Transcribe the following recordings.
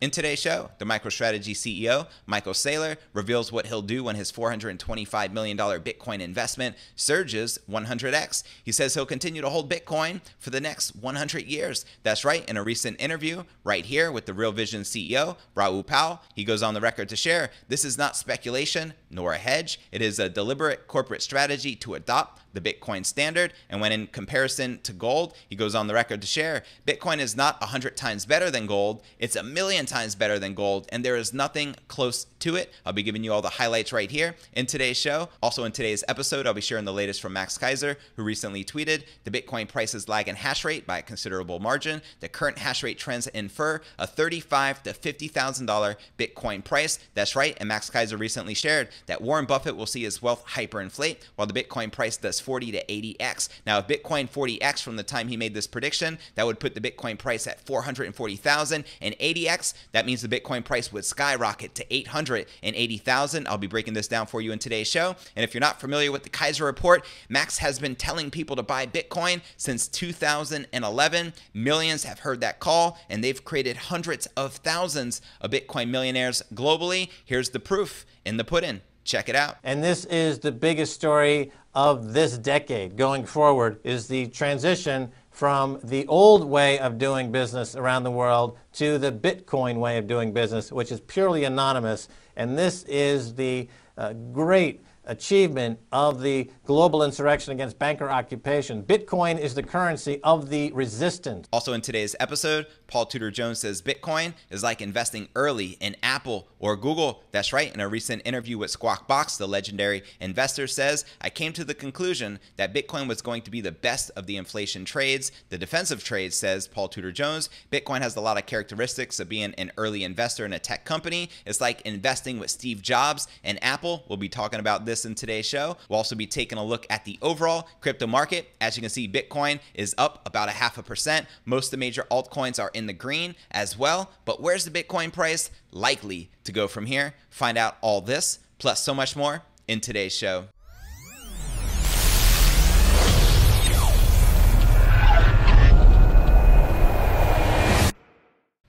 In today's show, the MicroStrategy CEO, Michael Saylor, reveals what he'll do when his $425 million Bitcoin investment surges 100x. He says he'll continue to hold Bitcoin for the next 100 years. That's right, in a recent interview right here with the Real Vision CEO, Raoul Pal, he goes on the record to share this is not speculation nor a hedge. It is a deliberate corporate strategy to adopt the Bitcoin standard. And when in comparison to gold, he goes on the record to share Bitcoin is not 100 times better than gold, it's a million times better than gold, and there is nothing close to it. I'll be giving you all the highlights right here in today's show. Also, in today's episode, I'll be sharing the latest from Max Keiser, who recently tweeted the Bitcoin prices lag in hash rate by a considerable margin. The current hash rate trends infer a 35 to $50,000 Bitcoin price. That's right, and Max Keiser recently shared that Warren Buffett will see his wealth hyperinflate while the Bitcoin price does 40 to 80x. Now, if Bitcoin 40x from the time he made this prediction, that would put the Bitcoin price at 440,000 and 80x. That means the Bitcoin price would skyrocket to 880,000. I'll be breaking this down for you in today's show. And if you're not familiar with the Keiser report, Max has been telling people to buy Bitcoin since 2011. Millions have heard that call, and they've created hundreds of thousands of Bitcoin millionaires globally. Here's the proof in the pudding. Check it out. And this is the biggest story of this decade going forward is the transition from the old way of doing business around the world to the Bitcoin way of doing business, which is purely anonymous. And this is the uh, great achievement of the global insurrection against banker occupation. Bitcoin is the currency of the resistance. Also, in today's episode, Paul Tudor Jones says Bitcoin is like investing early in Apple or Google. That's right. In a recent interview with Squawk Box, the legendary investor says, I came to the conclusion that Bitcoin was going to be the best of the inflation trades. The defensive trades, says Paul Tudor Jones. Bitcoin has a lot of characteristics of being an early investor in a tech company. It's like investing with Steve Jobs and Apple. We'll be talking about this in today's show. We'll also be taking a look at the overall crypto market. As you can see, Bitcoin is up about a half a percent. Most of the major altcoins are in the green as well. But where's the Bitcoin price likely to go from here? Find out all this, plus so much more in today's show.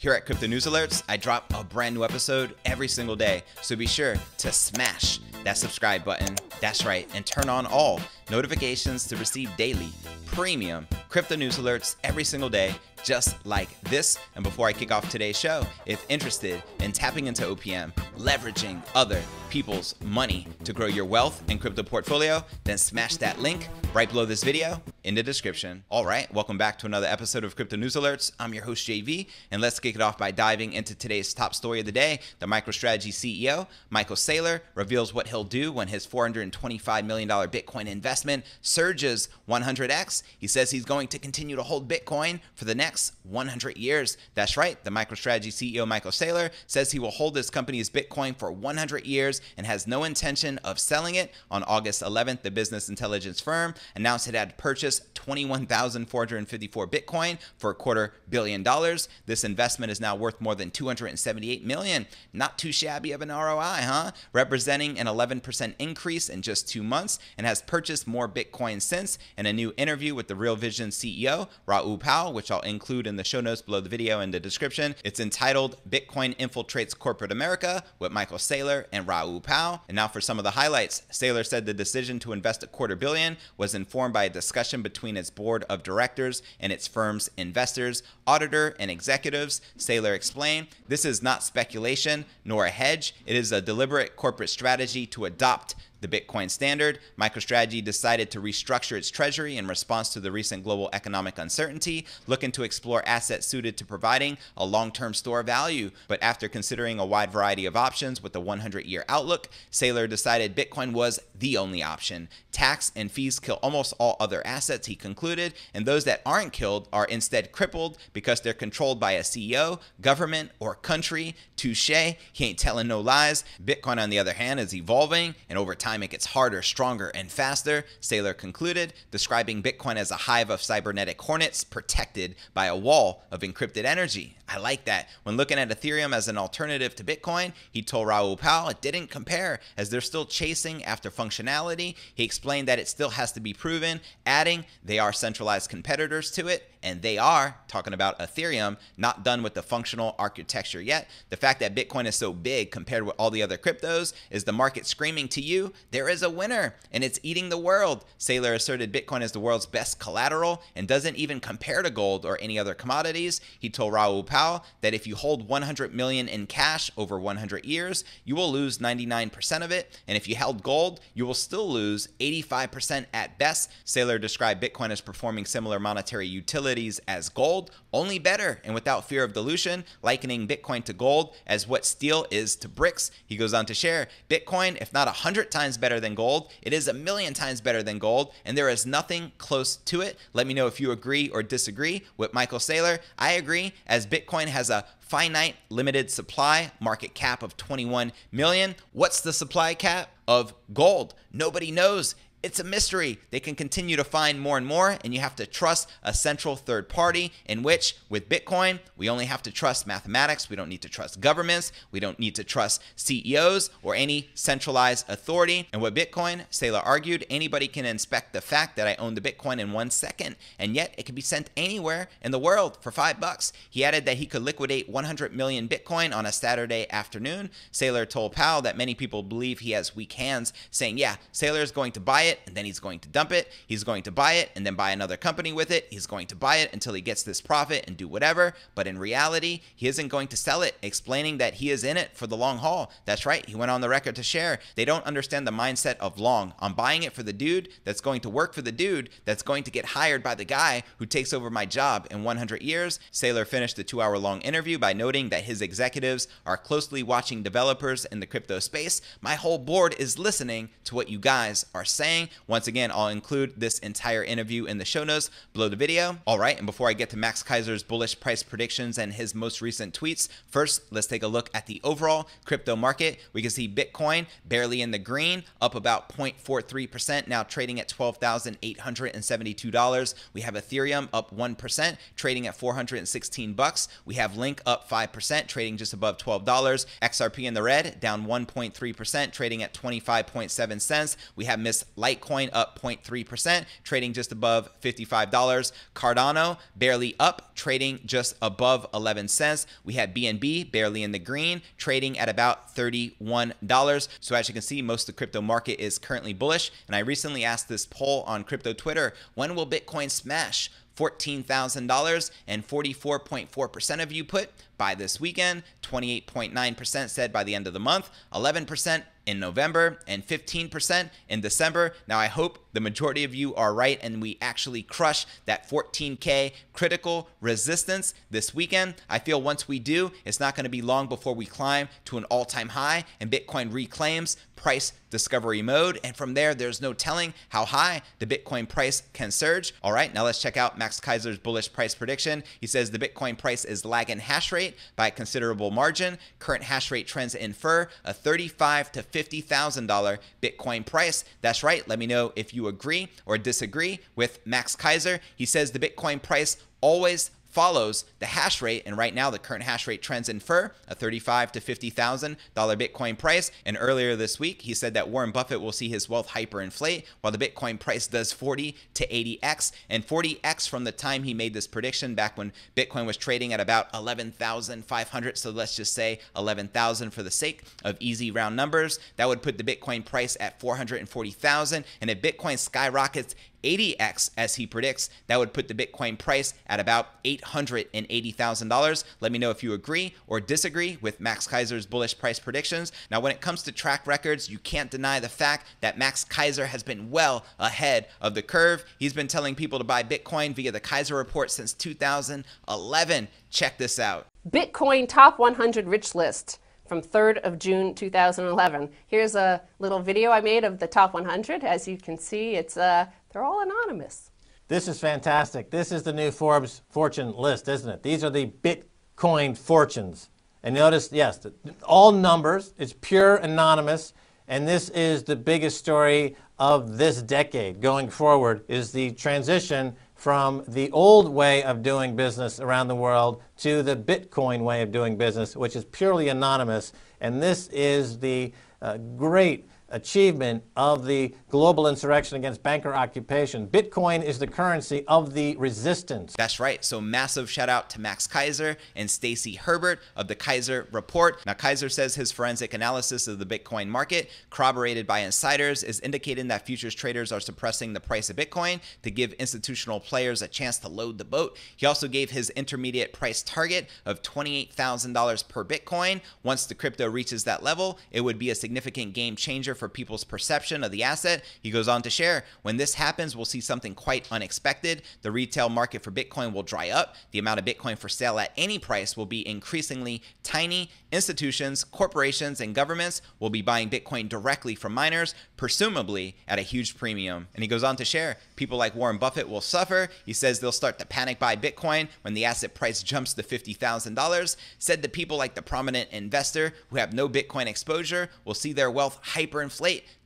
Here at Crypto News Alerts, I drop a brand new episode every single day, so be sure to smash that subscribe button. That's right, and turn on all notifications to receive daily premium crypto news alerts every single day, just like this. And before I kick off today's show, if interested in tapping into OPM, leveraging other people's money to grow your wealth and crypto portfolio, then smash that link right below this video in the description. All right, welcome back to another episode of Crypto News Alerts. I'm your host, JV, and let's kick it off by diving into today's top story of the day. The MicroStrategy CEO, Michael Saylor, reveals what he'll do when his $425 million Bitcoin investment surges 100x. He says he's going to continue to hold Bitcoin for the next 100 years. That's right, the MicroStrategy CEO, Michael Saylor, says he will hold his company's Bitcoin for 100 years and has no intention of selling it. On August 11th, the business intelligence firm announced it had purchased 21,454 Bitcoin for a quarter billion dollars. This investment is now worth more than 278 million. Not too shabby of an ROI, huh? Representing an 11% increase in just two months and has purchased more Bitcoin since. In a new interview with the Real Vision CEO, Raoul Pal, which I'll include in the show notes below the video and the description, it's entitled Bitcoin Infiltrates Corporate America with Michael Saylor and Raoul Pal. And now for some of the highlights. Saylor said the decision to invest a quarter billion was informed by a discussion between its board of directors and its firm's investors, auditor, and executives. Saylor explained, This is not speculation nor a hedge. It is a deliberate corporate strategy to adopt the Bitcoin standard, MicroStrategy decided to restructure its treasury in response to the recent global economic uncertainty, looking to explore assets suited to providing a long term store value. But after considering a wide variety of options with a 100 year outlook, Saylor decided Bitcoin was the only option. Tax and fees kill almost all other assets, he concluded, and those that aren't killed are instead crippled because they're controlled by a CEO, government, or country. Touche, he ain't telling no lies. Bitcoin, on the other hand, is evolving, and over time, time it gets harder, stronger, and faster, Saylor concluded, describing Bitcoin as a hive of cybernetic hornets protected by a wall of encrypted energy. I like that. When looking at Ethereum as an alternative to Bitcoin, he told Raoul Pal it didn't compare as they're still chasing after functionality. He explained that it still has to be proven, adding they are centralized competitors to it and they are talking about Ethereum, not done with the functional architecture yet. The fact that Bitcoin is so big compared with all the other cryptos is the market screaming to you, there is a winner, and it's eating the world. Saylor asserted Bitcoin is the world's best collateral and doesn't even compare to gold or any other commodities. He told Raoul Pal that if you hold 100 million in cash over 100 years, you will lose 99% of it, and if you held gold, you will still lose 85% at best. Saylor described Bitcoin as performing similar monetary utilities as gold, only better and without fear of dilution, likening Bitcoin to gold as what steel is to bricks. He goes on to share Bitcoin, if not a 100 times better than gold, it is a million times better than gold, and there is nothing close to it. Let me know if you agree or disagree with Michael Saylor. I agree, as Bitcoin has a finite limited supply, market cap of 21 million. What's the supply cap of gold? Nobody knows. It's a mystery. They can continue to find more and more, and you have to trust a central third party, in which, with Bitcoin, we only have to trust mathematics. We don't need to trust governments. We don't need to trust CEOs or any centralized authority. And with Bitcoin, Saylor argued, anybody can inspect the fact that I own the Bitcoin in one second, and yet it can be sent anywhere in the world for five bucks. He added that he could liquidate 100 million Bitcoin on a Saturday afternoon. Saylor told Pal that many people believe he has weak hands, saying, Yeah, Saylor is going to buy it it and then he's going to dump it. He's going to buy it and then buy another company with it. He's going to buy it until he gets this profit and do whatever. But in reality, he isn't going to sell it, explaining that he is in it for the long haul. That's right. He went on the record to share. They don't understand the mindset of long. I'm buying it for the dude that's going to work for the dude that's going to get hired by the guy who takes over my job in 100 years. Saylor finished the two hour long interview by noting that his executives are closely watching developers in the crypto space. My whole board is listening to what you guys are saying Once again, I'll include this entire interview in the show notes below the video. All right, and before I get to Max Keiser's bullish price predictions and his most recent tweets, first, let's take a look at the overall crypto market. We can see Bitcoin barely in the green, up about 0.43%, now trading at $12,872. We have Ethereum up 1%, trading at 416 bucks. We have Link up 5%, trading just above $12. XRP in the red, down 1.3%, trading at 25.7 cents. We have Miss Light Litecoin up 0.3%, trading just above $55. Cardano barely up, trading just above 11 cents. We had BNB barely in the green, trading at about $31. So as you can see, most of the crypto market is currently bullish. And I recently asked this poll on crypto Twitter, when will Bitcoin smash? $14,000 and 44.4% of you put by this weekend, 28.9% said by the end of the month, 11% in November, and 15% in December. Now, I hope the majority of you are right and we actually crush that 14K critical resistance this weekend. I feel once we do, it's not going to be long before we climb to an all time high and Bitcoin reclaims price discovery mode. And from there, there's no telling how high the Bitcoin price can surge. All right, now let's check out Max Keiser's bullish price prediction. He says the Bitcoin price is lagging hash rate by a considerable margin. Current hash rate trends infer a 35 to $50,000 Bitcoin price. That's right. Let me know if you agree or disagree with Max Keiser. He says the Bitcoin price always follows the hash rate and right now the current hash rate trends infer a 35 to 50,000 dollar Bitcoin price. And earlier this week he said that Warren Buffett will see his wealth hyperinflate while the Bitcoin price does 40 to 80x and 40x from the time he made this prediction back when Bitcoin was trading at about 11,500 so let's just say 11,000 for the sake of easy round numbers. That would put the Bitcoin price at 440,000 and if Bitcoin skyrockets 80x as he predicts. That would put the Bitcoin price at about $880,000. Let me know if you agree or disagree with Max Keiser's bullish price predictions. Now, when it comes to track records, you can't deny the fact that Max Keiser has been well ahead of the curve. He's been telling people to buy Bitcoin via the Keiser report since 2011. Check this out Bitcoin Top 100 Rich List from 3rd of June 2011. Here's a little video I made of the top 100. As you can see, it's uh, they're all anonymous. This is fantastic. This is the new Forbes fortune list, isn't it? These are the Bitcoin fortunes. And notice, yes, all numbers. It's pure anonymous. And this is the biggest story of this decade going forward is the transition from the old way of doing business around the world to the Bitcoin way of doing business, which is purely anonymous. And this is the uh, great achievement of the global insurrection against banker occupation. Bitcoin is the currency of the resistance. That's right. So massive shout out to Max Keiser and Stacy Herbert of the Keiser Report. Now Keiser says his forensic analysis of the Bitcoin market, corroborated by insiders, is indicating that futures traders are suppressing the price of Bitcoin to give institutional players a chance to load the boat. He also gave his intermediate price target of $28,000 per Bitcoin. Once the crypto reaches that level, it would be a significant game changer for people's perception of the asset. He goes on to share when this happens, we'll see something quite unexpected. The retail market for Bitcoin will dry up. The amount of Bitcoin for sale at any price will be increasingly tiny. Institutions, corporations, and governments will be buying Bitcoin directly from miners, presumably at a huge premium. And he goes on to share people like Warren Buffett will suffer. He says they'll start to panic buy Bitcoin when the asset price jumps to $50,000. Said that people like the prominent investor who have no Bitcoin exposure will see their wealth hyperinflate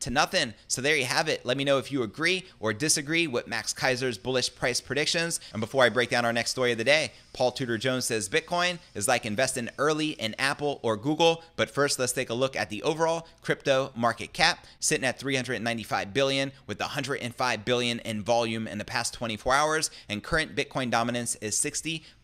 to nothing. So there you have it. Let me know if you agree or disagree with Max Keiser's bullish price predictions. And before I break down our next story of the day, Paul Tudor Jones says Bitcoin is like investing early in Apple or Google. But first, let's take a look at the overall crypto market cap, sitting at 395 billion with 105 billion in volume in the past 24 hours, and current Bitcoin dominance is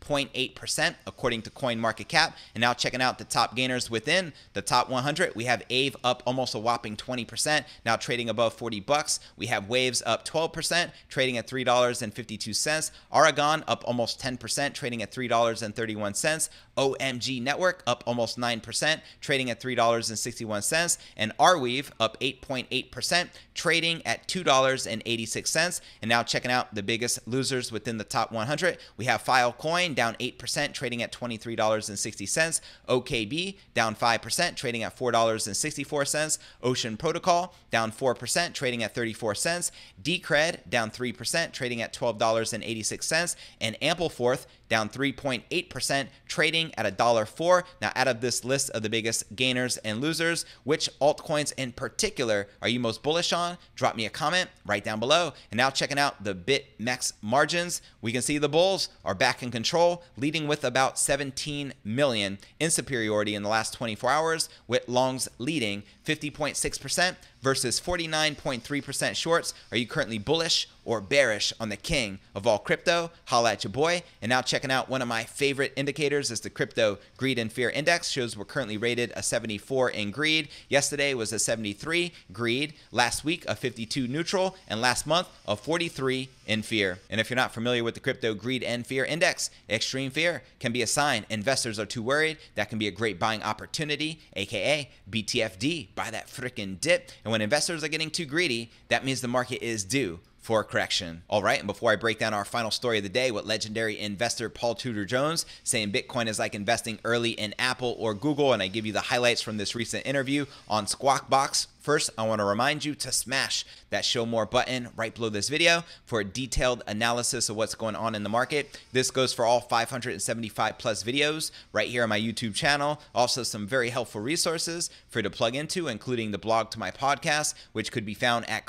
60.8% according to CoinMarketCap. And now checking out the top gainers within the top 100, we have Aave up almost a whopping 20%, now trading above 40 bucks. We have Waves up 12%, trading at $3.52. Aragon up almost 10%, trading at $3.31. OMG Network up almost 9%, trading at $3.61. And Arweave up 8.8%, trading at $2.86. And now checking out the biggest losers within the top 100, we have Filecoin down 8%, trading at $23.60. OKB down 5%, trading at $4.64. Ocean Protocol down 4%, trading at 34 cents. Decred down 3%, trading at $12.86. And Ampleforth down 3.8%, trading at $1.04. Now, out of this list of the biggest gainers and losers, which altcoins in particular are you most bullish on? Drop me a comment right down below. And now, checking out the BitMEX margins, we can see the bulls are back in control, leading with about 17 million in superiority in the last 24 hours, with longs leading 50.6% versus 49.3% shorts. Are you currently bullish or bearish on the king of all crypto? Holla at your boy. And now checking out one of my favorite indicators is the crypto greed and fear index. Shows we're currently rated a 74 in greed. Yesterday was a 73 greed. Last week a 52 neutral, and last month a 43 in fear. And if you're not familiar with the crypto greed and fear index, extreme fear can be a sign investors are too worried. That can be a great buying opportunity, aka BTFD, buy that freaking dip. And when investors are getting too greedy, that means the market is due for correction. All right, and before I break down our final story of the day with legendary investor Paul Tudor Jones saying Bitcoin is like investing early in Apple or Google, and I give you the highlights from this recent interview on Squawk Box First, I want to remind you to smash that show more button right below this video for a detailed analysis of what's going on in the market. This goes for all 575 plus videos right here on my YouTube channel. Also, some very helpful resources for you to plug into, including the blog to my podcast, which could be found at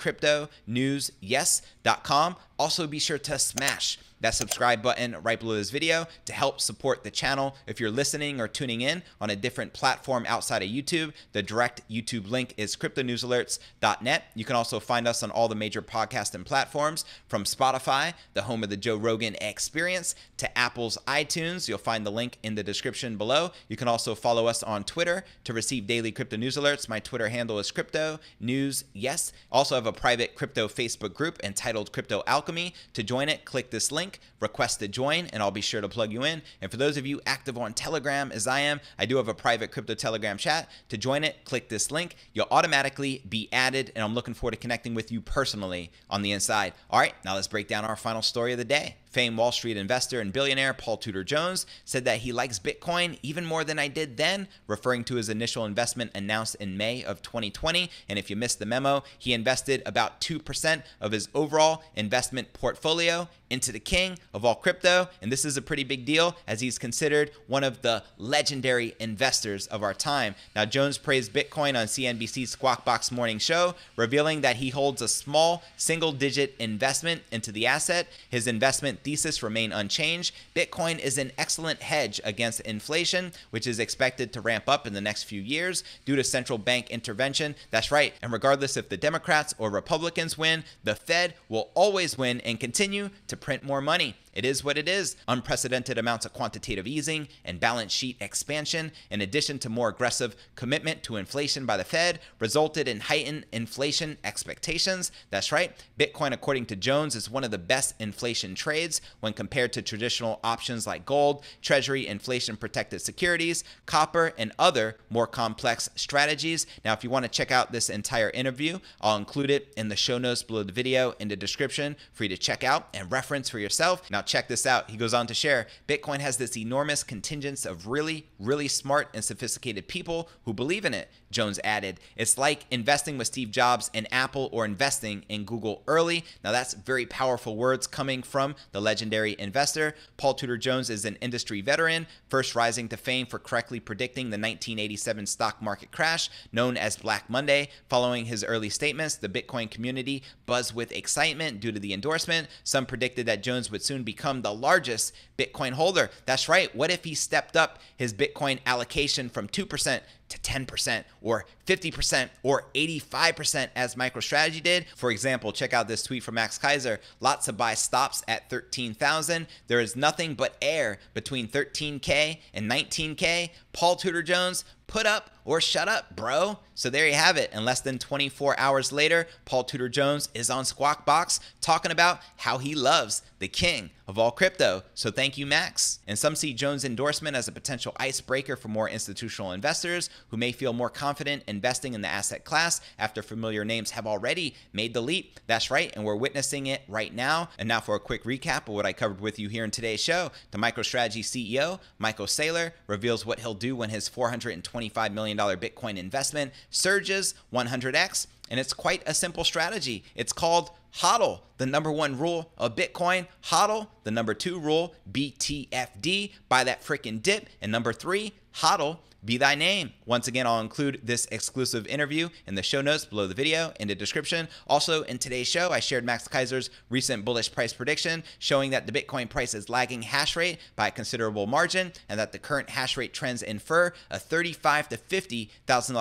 Also, be sure to smash that subscribe button right below this video to help support the channel. If you're listening or tuning in on a different platform outside of YouTube, the direct YouTube link is cryptonewsalerts.net. You can also find us on all the major podcasting platforms from Spotify, the home of the Joe Rogan experience, to Apple's iTunes. You'll find the link in the description below. You can also follow us on Twitter to receive daily crypto news alerts. My Twitter handle is crypto news yes. Also have a private crypto Facebook group entitled Crypto Alchemy Alchemy. To join it, click this link, request to join, and I'll be sure to plug you in. And for those of you active on Telegram, as I am, I do have a private crypto Telegram chat. To join it, click this link. You'll automatically be added, and I'm looking forward to connecting with you personally on the inside. All right, now let's break down our final story of the day. Famed Wall Street investor and billionaire Paul Tudor Jones said that he likes Bitcoin even more than I did then, referring to his initial investment announced in May of 2020. And if you missed the memo, he invested about 2% of his overall investment portfolio into the king of all crypto. And this is a pretty big deal as he's considered one of the legendary investors of our time. Now, Jones praised Bitcoin on CNBC's Squawk Box Morning Show, revealing that he holds a small single digit investment into the asset. His investment investment thesis remain unchanged, Bitcoin is an excellent hedge against inflation, which is expected to ramp up in the next few years due to central bank intervention. That's right. And regardless if the Democrats or Republicans win, the Fed will always win and continue to print more money. It is what it is. Unprecedented amounts of quantitative easing and balance sheet expansion, in addition to more aggressive commitment to inflation by the Fed, resulted in heightened inflation expectations. That's right. Bitcoin, according to Jones, is one of the best inflation trades when compared to traditional options like gold, treasury, inflation protected securities, copper, and other more complex strategies. Now, if you want to check out this entire interview, I'll include it in the show notes below the video in the description for you to check out and reference for yourself. Now, check this out. He goes on to share Bitcoin has this enormous contingent of really, really smart and sophisticated people who believe in it. Jones added, It's like investing with Steve Jobs in Apple or investing in Google early. Now, that's very powerful words coming from the legendary investor. Paul Tudor Jones is an industry veteran, first rising to fame for correctly predicting the 1987 stock market crash, known as Black Monday. Following his early statements, the Bitcoin community buzzed with excitement due to the endorsement. Some predicted that Jones would soon become the largest Bitcoin holder. That's right. What if he stepped up his Bitcoin allocation from 2% to 10% or 50% or 85% as MicroStrategy did. For example, check out this tweet from Max Keiser. Lots of buy stops at 13,000. There is nothing but air between 13K and 19K. Paul Tudor Jones, put up or shut up, bro. So there you have it. And less than 24 hours later, Paul Tudor Jones is on Squawk Box talking about how he loves the king of all crypto. So thank you, Max. And some see Jones' endorsement as a potential icebreaker for more institutional investors who may feel more confident investing in the asset class after familiar names have already made the leap. That's right, and we're witnessing it right now. And now for a quick recap of what I covered with you here in today's show. The MicroStrategy CEO, Michael Saylor, reveals what he'll do when his $425 million Bitcoin investment surges 100x. And it's quite a simple strategy. It's called HODL, the number one rule of Bitcoin. HODL, the number two rule, BTFD, buy that freaking dip. And number three, HODL, be thy name. Once again, I'll include this exclusive interview in the show notes below the video in the description. Also, in today's show, I shared Max Keiser's recent bullish price prediction showing that the Bitcoin price is lagging hash rate by a considerable margin and that the current hash rate trends infer a $35 to $50,000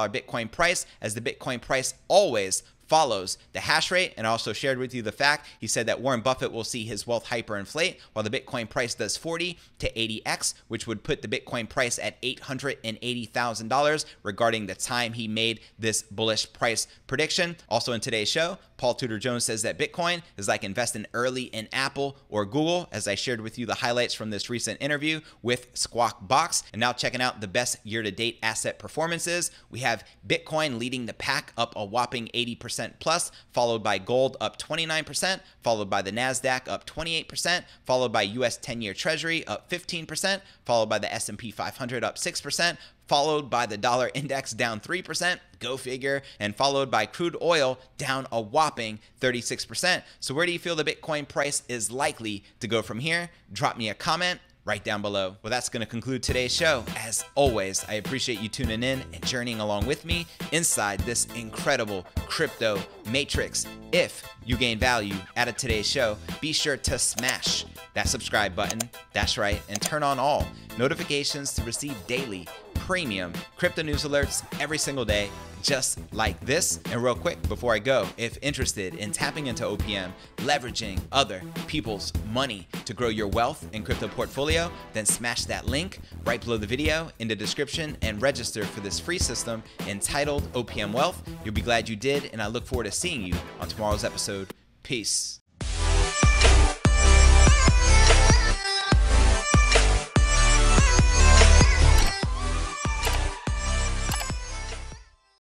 Bitcoin price as the Bitcoin price always follows the hash rate and also shared with you the fact he said that Warren Buffett will see his wealth hyperinflate while the Bitcoin price does 40 to 80x, which would put the Bitcoin price at $880,000 regarding the time he made this bullish price prediction. Also in today's show, Paul Tudor Jones says that Bitcoin is like investing early in Apple or Google, as I shared with you the highlights from this recent interview with Squawk Box. And now checking out the best year to date asset performances, we have Bitcoin leading the pack up a whopping 80% plus, followed by gold up 29%, followed by the NASDAQ up 28%, followed by US 10 year Treasury up 15%, followed by the S&P 500 up 6%, followed by the dollar index down 3%, go figure, and followed by crude oil down a whopping 36%. So, where do you feel the Bitcoin price is likely to go from here? Drop me a comment right down below. Well, that's going to conclude today's show. As always, I appreciate you tuning in and journeying along with me inside this incredible crypto matrix. If you gain value out of today's show, be sure to smash that subscribe button. That's right, and turn on all notifications to receive daily premium crypto news alerts every single day, just like this. And real quick, before I go, if interested in tapping into OPM, leveraging other people's money to grow your wealth and crypto portfolio, then smash that link right below the video in the description and register for this free system entitled OPM Wealth. You'll be glad you did, and I look forward to seeing you on tomorrow's episode. Peace.